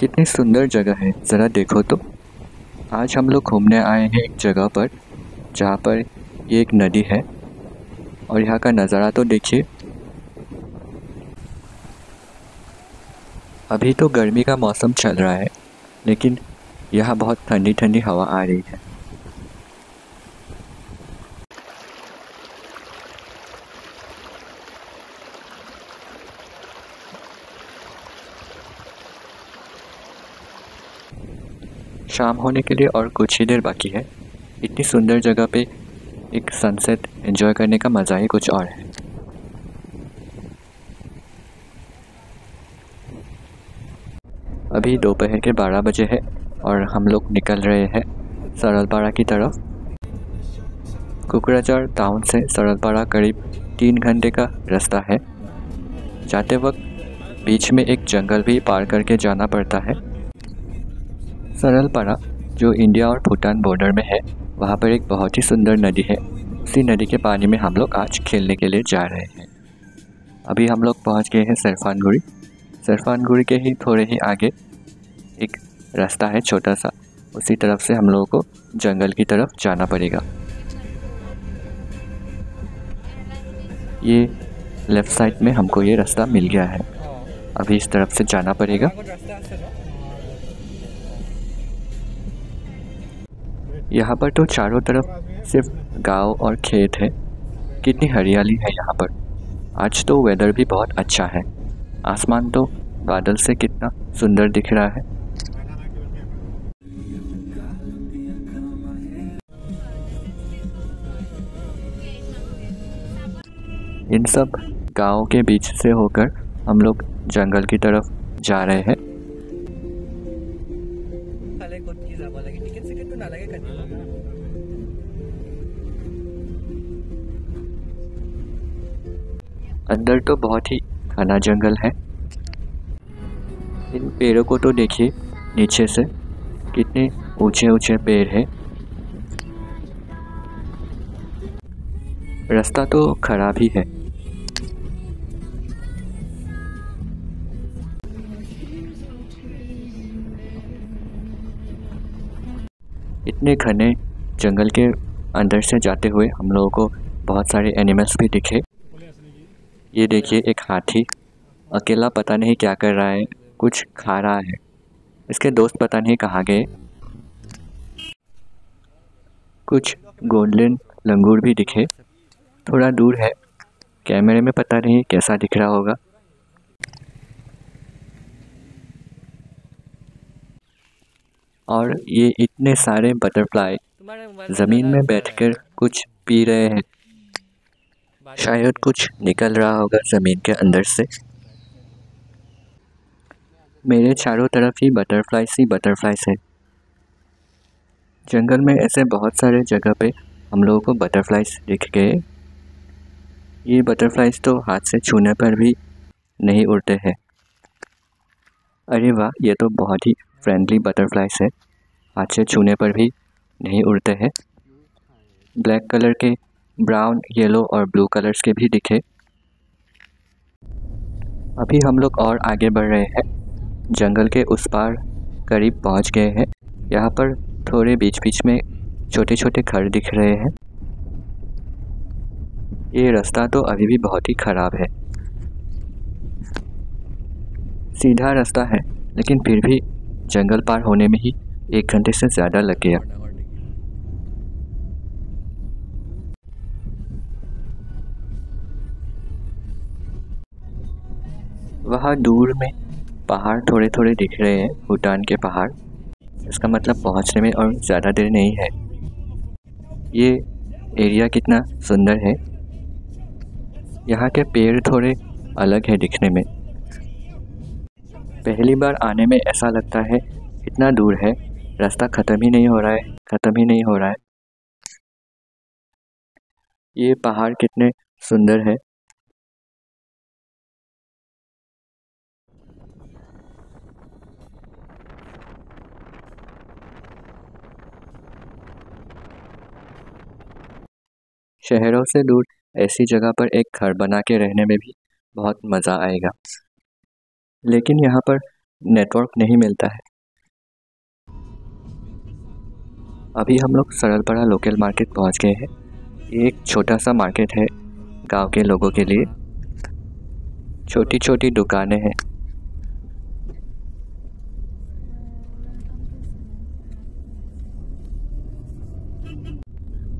कितनी सुंदर जगह है, ज़रा देखो तो। आज हम लोग घूमने आए हैं एक जगह पर, जहाँ पर ये एक नदी है। और यहाँ का नज़ारा तो देखिए। अभी तो गर्मी का मौसम चल रहा है, लेकिन यहाँ बहुत ठंडी ठंडी हवा आ रही है। शाम होने के लिए और कुछ ही देर बाकी है। इतनी सुंदर जगह पे एक सनसेट एंजॉय करने का मज़ा ही कुछ और है। अभी दोपहर के बारह बजे है और हम लोग निकल रहे हैं सरलपाड़ा की तरफ़। कुकराचार टाउन से सरलपाड़ा करीब तीन घंटे का रास्ता है। जाते वक्त बीच में एक जंगल भी पार करके जाना पड़ता है। सरलपाड़ा जो इंडिया और भूटान बॉर्डर में है। वहाँ पर एक बहुत ही सुंदर नदी है। उसी नदी के पानी में हम लोग आज खेलने के लिए जा रहे हैं। अभी हम लोग पहुँच गए हैं सरफानगुड़ी। सरफानगुड़ी के ही थोड़े ही आगे एक रास्ता है छोटा सा उसी तरफ़ से हम लोगों को जंगल की तरफ़ जाना पड़ेगा। ये लेफ़्ट साइड में हमको ये रास्ता मिल गया है। अभी इस तरफ़ से जाना पड़ेगा। यहाँ पर तो चारों तरफ़ सिर्फ़ गाँव और खेत है। कितनी हरियाली है यहाँ पर। आज तो वेदर भी बहुत अच्छा है। आसमान तो बादल से कितना सुंदर दिख रहा है। इन सब गाँव के बीच से होकर हम लोग जंगल की तरफ़ जा रहे हैं। अंदर तो बहुत ही घना जंगल है। इन पेड़ों को तो देखिए, नीचे से कितने ऊँचे ऊँचे पेड़ हैं। रास्ता तो खराब ही है। इतने घने जंगल के अंदर से जाते हुए हम लोगों को बहुत सारे एनिमल्स भी दिखे। ये देखिए एक हाथी। अकेला पता नहीं क्या कर रहा है कुछ खा रहा है। इसके दोस्त पता नहीं कहाँ गए। कुछ गोल्डन लंगूर भी दिखे। थोड़ा दूर है। कैमरे में पता नहीं कैसा दिख रहा होगा। और ये इतने सारे बटरफ्लाई ज़मीन में बैठकर कुछ पी रहे हैं। शायद कुछ निकल रहा होगा ज़मीन के अंदर से। मेरे चारों तरफ़ ही बटरफ्लाइज ही बटरफ्लाइज है। जंगल में ऐसे बहुत सारे जगह पे हम लोगों को बटरफ्लाइज दिख गए। ये बटरफ्लाइज तो हाथ से छूने पर भी नहीं उड़ते हैं। अरे वाह, ये तो बहुत ही फ्रेंडली बटरफ्लाइज है। हाथ से छूने पर भी नहीं उड़ते हैं। ब्लैक कलर के ब्राउन, येलो और ब्लू कलर्स के भी दिखे। अभी हम लोग और आगे बढ़ रहे हैं। जंगल के उस पार करीब पहुँच गए हैं। यहाँ पर थोड़े बीच बीच में छोटे छोटे घर दिख रहे हैं। ये रास्ता तो अभी भी बहुत ही ख़राब है। सीधा रास्ता है, लेकिन फिर भी जंगल पार होने में ही एक घंटे से ज़्यादा लग गया। वहाँ दूर में पहाड़ थोड़े थोड़े दिख रहे हैं, भूटान के पहाड़। इसका मतलब पहुँचने में और ज़्यादा देर नहीं है। ये एरिया कितना सुंदर है। यहाँ के पेड़ थोड़े अलग है दिखने में। पहली बार आने में ऐसा लगता है, इतना दूर है। रास्ता ख़त्म ही नहीं हो रहा है, ख़त्म ही नहीं हो रहा है। ये पहाड़ कितने सुंदर है। शहरों से दूर, ऐसी जगह पर एक घर बना के रहने में भी बहुत मज़ा आएगा। लेकिन यहाँ पर नेटवर्क नहीं मिलता है। अभी हम लोग सरलपड़ा लोकल मार्केट पहुँच गए हैं। ये एक छोटा सा मार्केट है गाँव के लोगों के लिए। छोटी छोटी दुकानें हैं।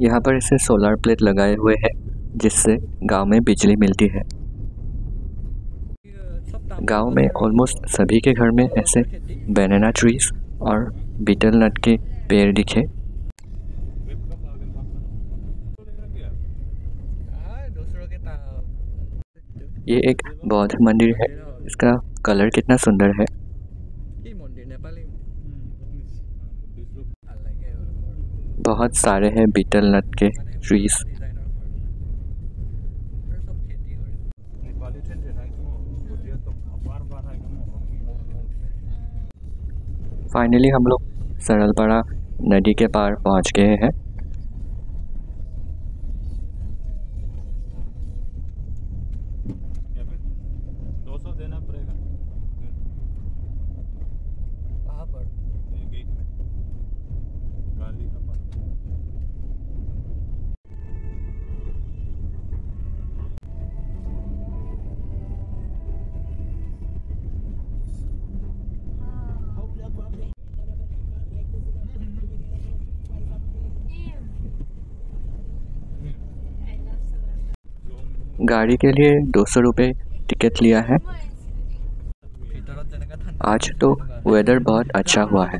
यहाँ पर इसे सोलर प्लेट लगाए हुए हैं, जिससे गाँव में बिजली मिलती है। गाँव में ऑलमोस्ट सभी के घर में ऐसे बनाना ट्रीज और बीटल नट के पेड़ दिखे। ये एक बौद्ध मंदिर है। इसका कलर कितना सुंदर है। बहुत सारे हैं बीटल नट के ट्रीज फाइनली हम लोग सरलपड़ा नदी के पार पहुँच गए हैं। गाड़ी के लिए दो सौ रुपये टिकट लिया है। आज तो वेदर बहुत अच्छा हुआ है।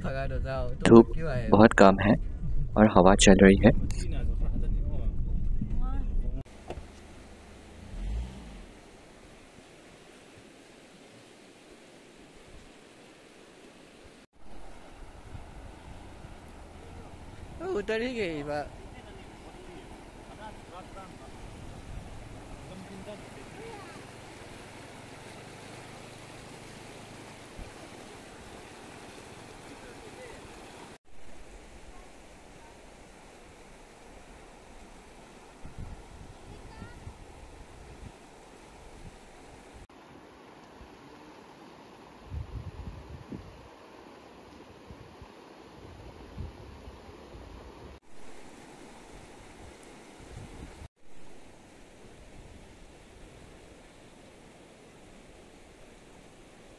धूप बहुत कम है और हवा चल रही है। udah nih kayak pak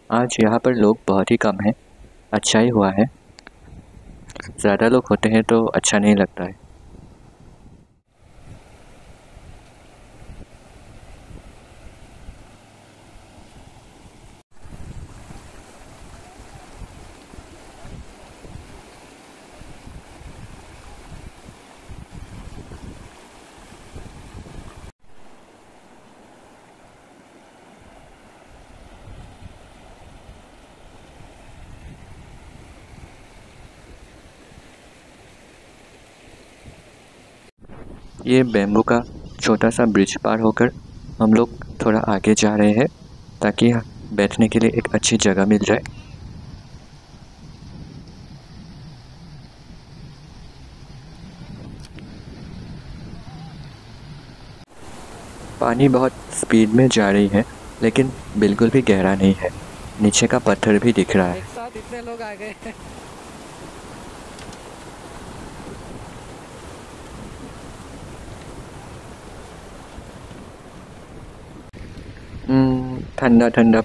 आज यहाँ पर लोग बहुत ही कम हैं। अच्छा ही हुआ है। ज़्यादा लोग होते हैं तो अच्छा नहीं लगता है। ये बेम्बू का छोटा सा ब्रिज पार होकर हम लोग थोड़ा आगे जा रहे हैं, ताकि बैठने के लिए एक अच्छी जगह मिल जाए। पानी बहुत स्पीड में जा रही है, लेकिन बिल्कुल भी गहरा नहीं है। नीचे का पत्थर भी दिख रहा है। इतने लोग आ गए हम्म, ठंडा ठंडा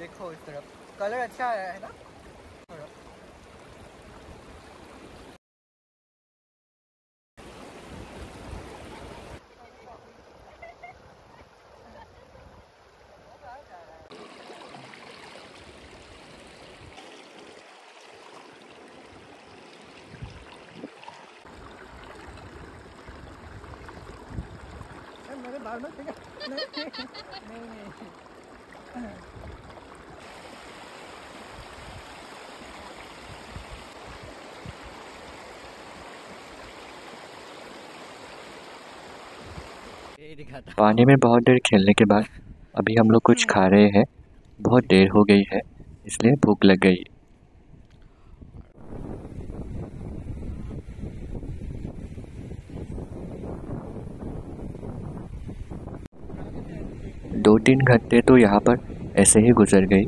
देखो इस तरफ़। कलर अच्छा आया है ना? मेरे बाल में नहीं नहीं। पानी में बहुत देर खेलने के बाद अभी हम लोग कुछ खा रहे हैं। बहुत देर हो गई है, इसलिए भूख लग गई। दो तीन घंटे तो यहाँ पर ऐसे ही गुजर गई।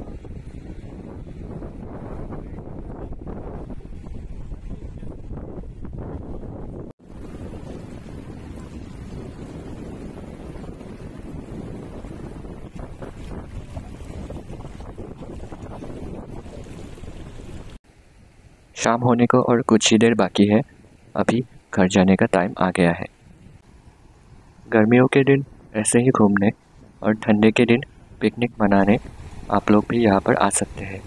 शाम होने को और कुछ ही देर बाकी है। अभी घर जाने का टाइम आ गया है। गर्मियों के दिन ऐसे ही घूमने और ठंडे के दिन पिकनिक मनाने आप लोग भी यहाँ पर आ सकते हैं।